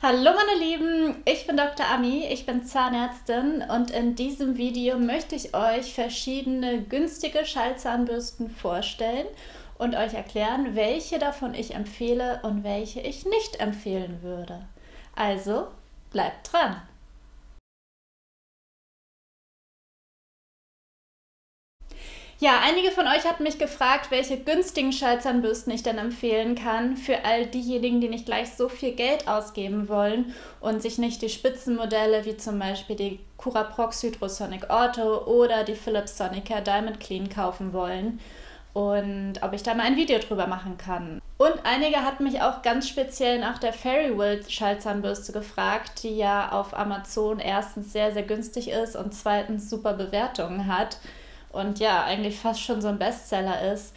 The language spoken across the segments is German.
Hallo meine Lieben, ich bin Dr. Ami, ich bin Zahnärztin und in diesem Video möchte ich euch verschiedene günstige Schallzahnbürsten vorstellen und euch erklären, welche davon ich empfehle und welche ich nicht empfehlen würde. Also bleibt dran! Ja, einige von euch hatten mich gefragt, welche günstigen Schallzahnbürsten ich denn empfehlen kann für all diejenigen, die nicht gleich so viel Geld ausgeben wollen und sich nicht die Spitzenmodelle wie zum Beispiel die Curaprox Hydrosonic Auto oder die Philips Sonicare Diamond Clean kaufen wollen und ob ich da mal ein Video drüber machen kann. Und einige hatten mich auch ganz speziell nach der Fairywill Schallzahnbürste gefragt, die ja auf Amazon erstens sehr, sehr günstig ist und zweitens super Bewertungen hat und ja, eigentlich fast schon so ein Bestseller ist.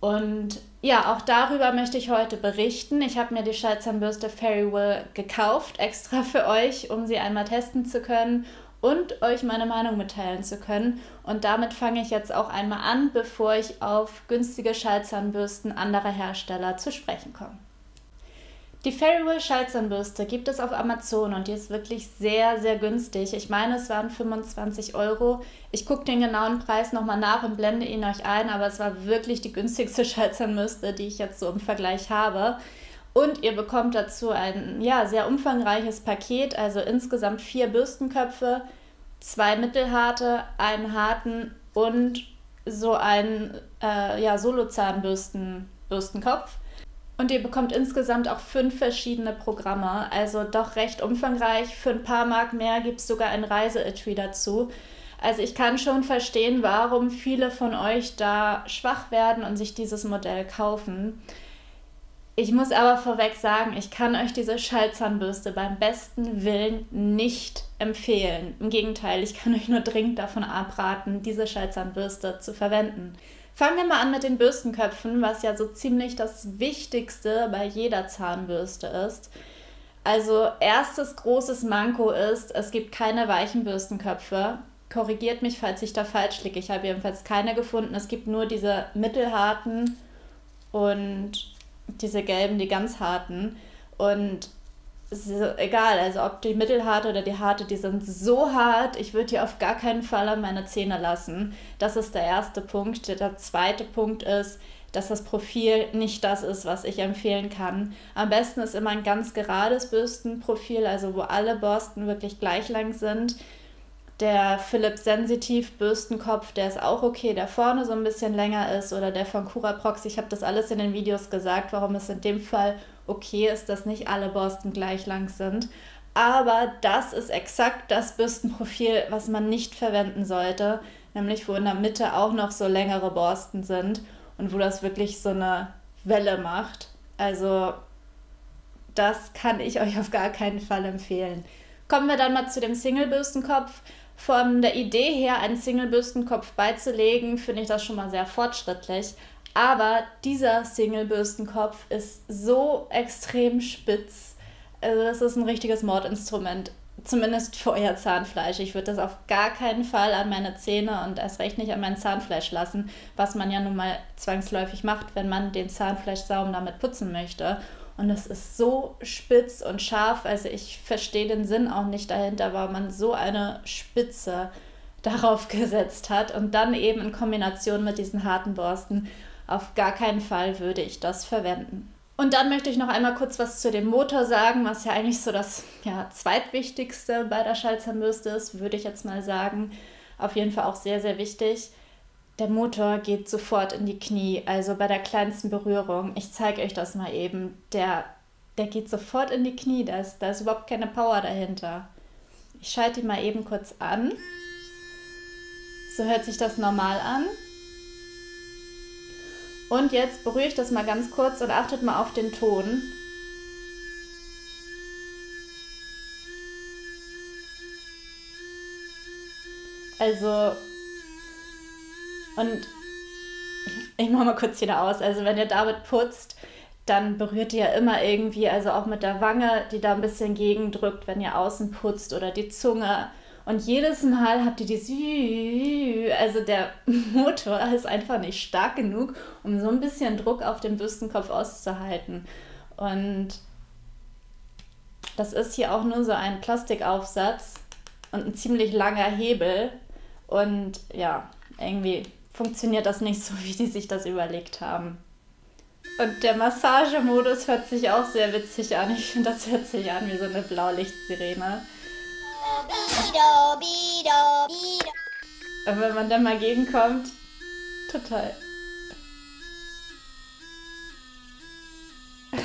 Und ja, auch darüber möchte ich heute berichten. Ich habe mir die Schallzahnbürste Fairywill gekauft, extra für euch, um sie einmal testen zu können und euch meine Meinung mitteilen zu können. Und damit fange ich jetzt auch einmal an, bevor ich auf günstige Schallzahnbürsten anderer Hersteller zu sprechen komme. Die Fairywill Schallzahnbürste gibt es auf Amazon und die ist wirklich sehr, sehr günstig. Ich meine, es waren 25 Euro. Ich gucke den genauen Preis nochmal nach und blende ihn euch ein, aber es war wirklich die günstigste Schallzahnbürste, die ich jetzt so im Vergleich habe. Und ihr bekommt dazu ein ja, sehr umfangreiches Paket, also insgesamt vier Bürstenköpfe, zwei mittelharte, einen harten und so einen äh, ja, Solozahnbürstenkopf. Und ihr bekommt insgesamt auch fünf verschiedene Programme, also doch recht umfangreich. Für ein paar Mark mehr gibt es sogar ein Reiseetui dazu. Also ich kann schon verstehen, warum viele von euch da schwach werden und sich dieses Modell kaufen. Ich muss aber vorweg sagen, ich kann euch diese Schallzahnbürste beim besten Willen nicht empfehlen. Im Gegenteil, ich kann euch nur dringend davon abraten, diese Schallzahnbürste zu verwenden. Fangen wir mal an mit den Bürstenköpfen, was ja so ziemlich das Wichtigste bei jeder Zahnbürste ist. Also erstes großes Manko ist, es gibt keine weichen Bürstenköpfe. Korrigiert mich, falls ich da falsch liege. Ich habe jedenfalls keine gefunden. Es gibt nur diese mittelharten und diese gelben, die ganz harten. Und ist egal, also ob die mittelharte oder die harte, die sind so hart, ich würde die auf gar keinen Fall an meine Zähne lassen. Das ist der erste Punkt. Der zweite Punkt ist, dass das Profil nicht das ist, was ich empfehlen kann. Am besten ist immer ein ganz gerades Bürstenprofil, also wo alle Borsten wirklich gleich lang sind. Der Philips Sensitiv Bürstenkopf, der ist auch okay, der vorne so ein bisschen länger ist oder der von Curaprox. Ich habe das alles in den Videos gesagt, warum es in dem Fall okay ist, dass nicht alle Borsten gleich lang sind. Aber das ist exakt das Bürstenprofil, was man nicht verwenden sollte, nämlich wo in der Mitte auch noch so längere Borsten sind und wo das wirklich so eine Welle macht. Also das kann ich euch auf gar keinen Fall empfehlen. Kommen wir dann mal zu dem Single-Bürstenkopf. Von der Idee her, einen Single-Bürstenkopf beizulegen, finde ich das schon mal sehr fortschrittlich. Aber dieser Single-Bürstenkopf ist so extrem spitz. Also das ist ein richtiges Mordinstrument. Zumindest für euer Zahnfleisch. Ich würde das auf gar keinen Fall an meine Zähne und erst recht nicht an mein Zahnfleisch lassen, was man ja nun mal zwangsläufig macht, wenn man den Zahnfleischsaum damit putzen möchte. Und es ist so spitz und scharf, also ich verstehe den Sinn auch nicht dahinter, warum man so eine Spitze darauf gesetzt hat und dann eben in Kombination mit diesen harten Borsten. Auf gar keinen Fall würde ich das verwenden. Und dann möchte ich noch einmal kurz was zu dem Motor sagen, was ja eigentlich so das ja, zweitwichtigste bei der Schallzahnbürste ist, würde ich jetzt mal sagen. Auf jeden Fall auch sehr, sehr wichtig. Der Motor geht sofort in die Knie, also bei der kleinsten Berührung. Ich zeige euch das mal eben. Der, der geht sofort in die Knie, da ist, da ist überhaupt keine Power dahinter. Ich schalte ihn mal eben kurz an. So hört sich das normal an. Und jetzt berühre ich das mal ganz kurz und achtet mal auf den Ton. Also, und ich mache mal kurz wieder aus. Also, wenn ihr damit putzt, dann berührt ihr ja immer irgendwie, also auch mit der Wange, die da ein bisschen gegendrückt, wenn ihr außen putzt oder die Zunge und jedes Mal habt ihr die Sü, also der Motor ist einfach nicht stark genug, um so ein bisschen Druck auf dem Bürstenkopf auszuhalten. Und das ist hier auch nur so ein Plastikaufsatz und ein ziemlich langer Hebel. Und ja, irgendwie funktioniert das nicht so, wie die sich das überlegt haben. Und der Massagemodus hört sich auch sehr witzig an. Ich finde, das hört sich an wie so eine Blaulichtsirene. Und wenn man dann mal gegenkommt, total.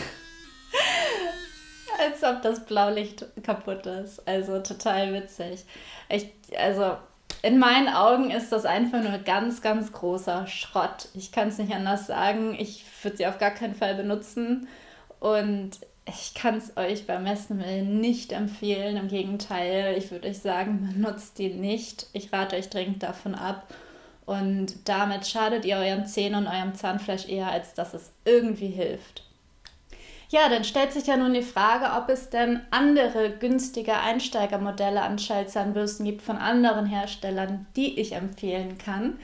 Als ob das Blaulicht kaputt ist. Also total witzig. Ich, also in meinen Augen ist das einfach nur ganz, ganz großer Schrott. Ich kann es nicht anders sagen. Ich würde sie auf gar keinen Fall benutzen. Und ich kann es euch beim Messen nicht empfehlen. Im Gegenteil, ich würde euch sagen, benutzt die nicht. Ich rate euch dringend davon ab. Und damit schadet ihr euren Zähnen und eurem Zahnfleisch eher, als dass es irgendwie hilft. Ja, dann stellt sich ja nun die Frage, ob es denn andere günstige Einsteigermodelle an Schallzahnbürsten gibt von anderen Herstellern, die ich empfehlen kann.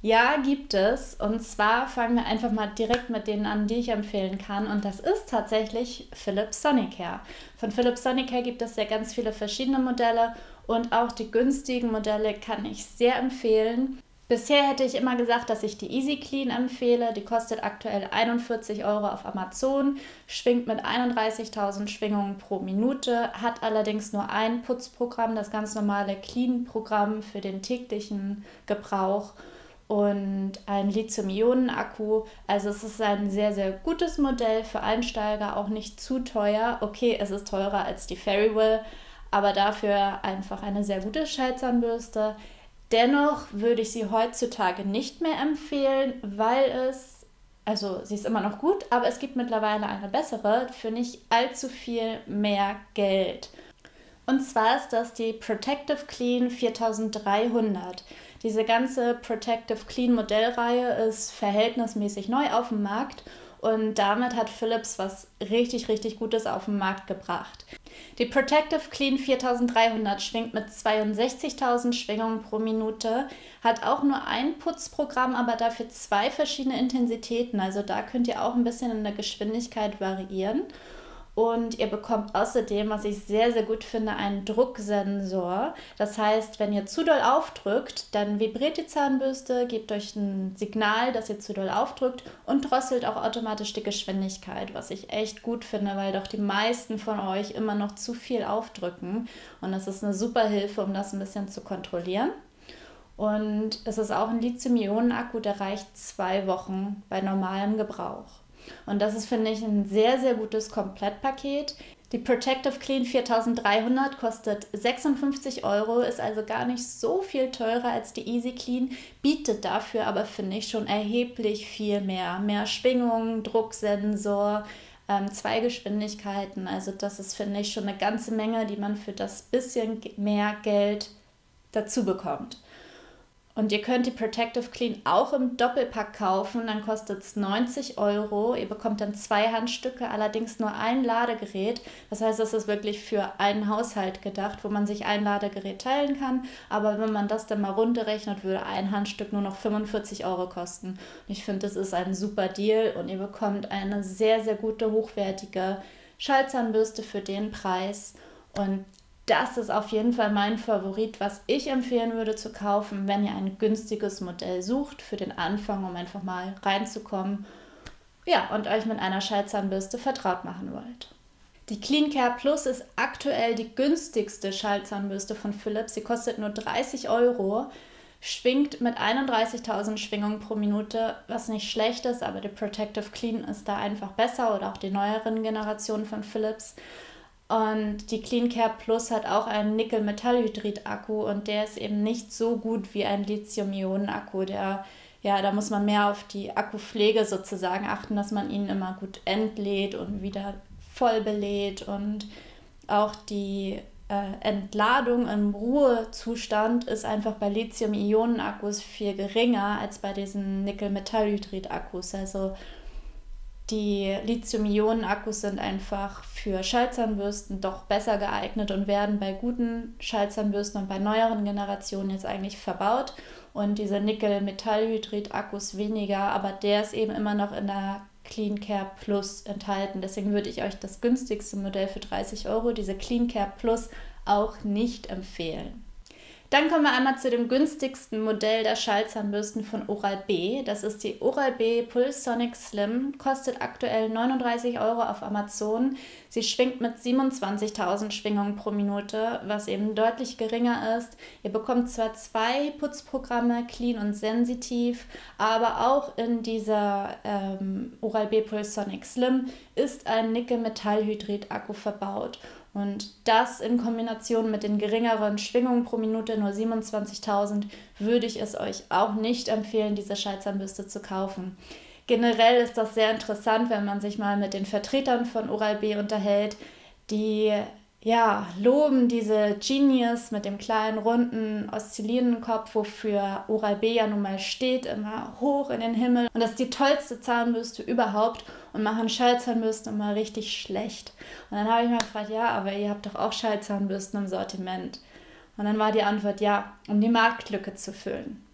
Ja, gibt es. Und zwar fangen wir einfach mal direkt mit denen an, die ich empfehlen kann. Und das ist tatsächlich Philips Sonicare. Von Philips Sonicare gibt es ja ganz viele verschiedene Modelle und auch die günstigen Modelle kann ich sehr empfehlen. Bisher hätte ich immer gesagt, dass ich die Easy Clean empfehle. Die kostet aktuell 41 Euro auf Amazon, schwingt mit 31.000 Schwingungen pro Minute, hat allerdings nur ein Putzprogramm, das ganz normale Clean-Programm für den täglichen Gebrauch und ein Lithium-Ionen-Akku. Also es ist ein sehr, sehr gutes Modell für Einsteiger, auch nicht zu teuer. Okay, es ist teurer als die Fairywill, aber dafür einfach eine sehr gute Schallzahnbürste. Dennoch würde ich sie heutzutage nicht mehr empfehlen, weil es, also sie ist immer noch gut, aber es gibt mittlerweile eine bessere für nicht allzu viel mehr Geld. Und zwar ist das die Protective Clean 4300. Diese ganze Protective Clean Modellreihe ist verhältnismäßig neu auf dem Markt und damit hat Philips was richtig, richtig Gutes auf den Markt gebracht. Die Protective Clean 4300 schwingt mit 62.000 Schwingungen pro Minute, hat auch nur ein Putzprogramm, aber dafür zwei verschiedene Intensitäten. Also da könnt ihr auch ein bisschen in der Geschwindigkeit variieren. Und ihr bekommt außerdem, was ich sehr, sehr gut finde, einen Drucksensor. Das heißt, wenn ihr zu doll aufdrückt, dann vibriert die Zahnbürste, gebt euch ein Signal, dass ihr zu doll aufdrückt und drosselt auch automatisch die Geschwindigkeit, was ich echt gut finde, weil doch die meisten von euch immer noch zu viel aufdrücken. Und das ist eine super Hilfe, um das ein bisschen zu kontrollieren. Und es ist auch ein Lithium-Ionen-Akku, der reicht zwei Wochen bei normalem Gebrauch. Und das ist, finde ich, ein sehr, sehr gutes Komplettpaket. Die Protective Clean 4300 kostet 56 Euro, ist also gar nicht so viel teurer als die Easy Clean, bietet dafür aber, finde ich, schon erheblich viel mehr. Mehr Schwingungen, Drucksensor, ähm, zwei Geschwindigkeiten. Also das ist, finde ich, schon eine ganze Menge, die man für das bisschen mehr Geld dazu bekommt. Und ihr könnt die Protective Clean auch im Doppelpack kaufen, dann kostet es 90 Euro. Ihr bekommt dann zwei Handstücke, allerdings nur ein Ladegerät. Das heißt, es ist wirklich für einen Haushalt gedacht, wo man sich ein Ladegerät teilen kann. Aber wenn man das dann mal runterrechnet, würde ein Handstück nur noch 45 Euro kosten. Und ich finde, das ist ein super Deal und ihr bekommt eine sehr, sehr gute, hochwertige Schallzahnbürste für den Preis. Und das ist auf jeden Fall mein Favorit, was ich empfehlen würde zu kaufen, wenn ihr ein günstiges Modell sucht für den Anfang, um einfach mal reinzukommen. Ja, und euch mit einer Schallzahnbürste vertraut machen wollt. Die Clean Care Plus ist aktuell die günstigste Schallzahnbürste von Philips. Sie kostet nur 30 Euro, schwingt mit 31.000 Schwingungen pro Minute, was nicht schlecht ist, aber die Protective Clean ist da einfach besser oder auch die neueren Generationen von Philips. Und die Clean Care Plus hat auch einen Nickel-Metallhydrid-Akku und der ist eben nicht so gut wie ein Lithium-Ionen-Akku. Ja, da muss man mehr auf die Akkupflege sozusagen achten, dass man ihn immer gut entlädt und wieder voll belädt und auch die äh, Entladung im Ruhezustand ist einfach bei Lithium-Ionen-Akkus viel geringer als bei diesen Nickel-Metallhydrid-Akkus. Also die Lithium-Ionen-Akkus sind einfach für Schallzahnbürsten doch besser geeignet und werden bei guten Schallzahnbürsten und bei neueren Generationen jetzt eigentlich verbaut. Und diese Nickel-Metallhydrid-Akkus weniger, aber der ist eben immer noch in der Clean Care Plus enthalten. Deswegen würde ich euch das günstigste Modell für 30 Euro, diese Clean Care Plus, auch nicht empfehlen. Dann kommen wir einmal zu dem günstigsten Modell der Schallzahnbürsten von Oral-B. Das ist die Oral-B Pulsonic Slim, kostet aktuell 39 Euro auf Amazon. Sie schwingt mit 27.000 Schwingungen pro Minute, was eben deutlich geringer ist. Ihr bekommt zwar zwei Putzprogramme, Clean und Sensitiv, aber auch in dieser ähm, Oral-B Pulsonic Slim ist ein Nickel-Metallhydrid-Akku verbaut. Und das in Kombination mit den geringeren Schwingungen pro Minute, nur 27.000, würde ich es euch auch nicht empfehlen, diese Schallzahnbürste zu kaufen. Generell ist das sehr interessant, wenn man sich mal mit den Vertretern von Oral-B unterhält, die ja, loben diese Genius mit dem kleinen, runden, oszillierenden Kopf, wofür Oral-B ja nun mal steht, immer hoch in den Himmel. Und das ist die tollste Zahnbürste überhaupt und machen Schallzahnbürsten immer richtig schlecht. Und dann habe ich mir gefragt, ja, aber ihr habt doch auch Schallzahnbürsten im Sortiment. Und dann war die Antwort, ja, um die Marktlücke zu füllen.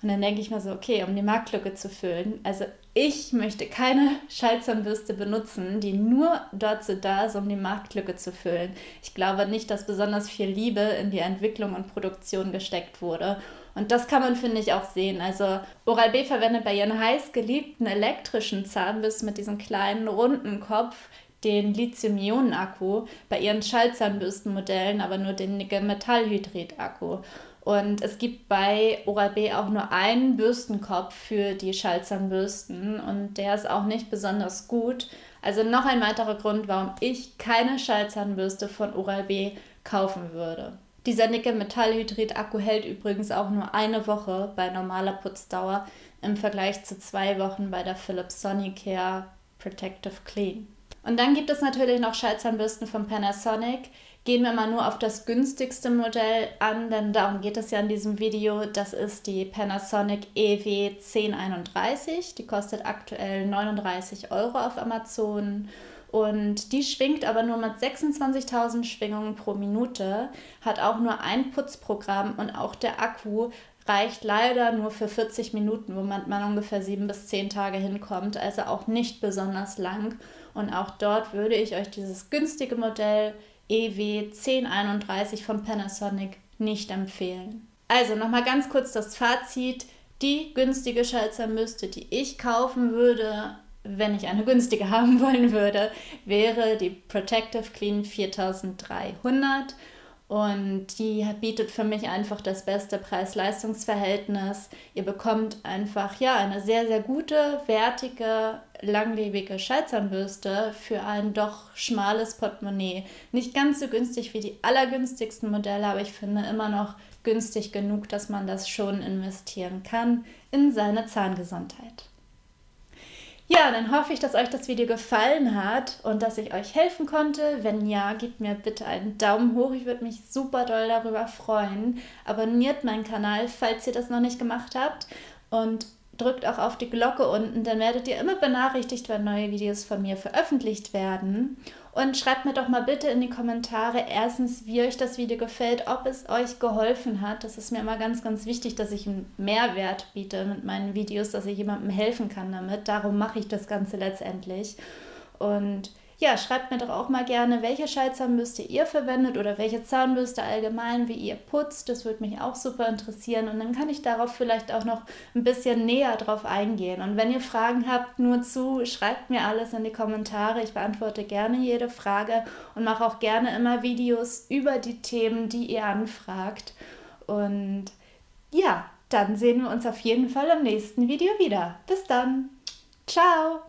Und dann denke ich mir so, okay, um die Marktlücke zu füllen, also ich möchte keine Schallzahnbürste benutzen, die nur dazu da ist, um die Marktlücke zu füllen. Ich glaube nicht, dass besonders viel Liebe in die Entwicklung und Produktion gesteckt wurde. Und das kann man, finde ich, auch sehen. Also Oral-B verwendet bei ihren heiß geliebten elektrischen Zahnbürsten mit diesem kleinen runden Kopf den Lithium-Ionen-Akku, bei ihren Schallzahnbürstenmodellen aber nur den Nickel-Metallhydrid-Akku. Und es gibt bei Oral-B auch nur einen Bürstenkopf für die Schallzahnbürsten und der ist auch nicht besonders gut. Also noch ein weiterer Grund, warum ich keine Schallzahnbürste von Oral-B kaufen würde. Dieser Nickel-Metallhydrid-Akku hält übrigens auch nur eine Woche bei normaler Putzdauer im Vergleich zu zwei Wochen bei der Philips Sonicare Protective Clean. Und dann gibt es natürlich noch Schallzahnbürsten von Panasonic. Gehen wir mal nur auf das günstigste Modell an, denn darum geht es ja in diesem Video. Das ist die Panasonic EW 1031. Die kostet aktuell 39 Euro auf Amazon. Und die schwingt aber nur mit 26.000 Schwingungen pro Minute, hat auch nur ein Putzprogramm und auch der Akku reicht leider nur für 40 Minuten, womit man ungefähr sieben bis zehn Tage hinkommt, also auch nicht besonders lang. Und auch dort würde ich euch dieses günstige Modell EW 1031 von Panasonic nicht empfehlen. Also nochmal ganz kurz das Fazit. Die günstige Schaltzahnbürste, die ich kaufen würde, wenn ich eine günstige haben wollen würde, wäre die Protective Clean 4300 und die bietet für mich einfach das beste Preis-Leistungs-Verhältnis. Ihr bekommt einfach ja eine sehr, sehr gute, wertige, langlebige Schallzahnbürste für ein doch schmales Portemonnaie. Nicht ganz so günstig wie die allergünstigsten Modelle, aber ich finde immer noch günstig genug, dass man das schon investieren kann in seine Zahngesundheit. Ja, dann hoffe ich, dass euch das Video gefallen hat und dass ich euch helfen konnte. Wenn ja, gebt mir bitte einen Daumen hoch. Ich würde mich super doll darüber freuen. Abonniert meinen Kanal, falls ihr das noch nicht gemacht habt. Und drückt auch auf die Glocke unten, dann werdet ihr immer benachrichtigt, wenn neue Videos von mir veröffentlicht werden. Und schreibt mir doch mal bitte in die Kommentare erstens, wie euch das Video gefällt, ob es euch geholfen hat. Das ist mir immer ganz, ganz wichtig, dass ich einen Mehrwert biete mit meinen Videos, dass ich jemandem helfen kann damit. Darum mache ich das Ganze letztendlich. Und ja, schreibt mir doch auch mal gerne, welche Schallzahnbürste ihr verwendet oder welche Zahnbürste allgemein, wie ihr putzt. Das würde mich auch super interessieren und dann kann ich darauf vielleicht auch noch ein bisschen näher drauf eingehen. Und wenn ihr Fragen habt, nur zu, schreibt mir alles in die Kommentare. Ich beantworte gerne jede Frage und mache auch gerne immer Videos über die Themen, die ihr anfragt. Und ja, dann sehen wir uns auf jeden Fall im nächsten Video wieder. Bis dann. Ciao.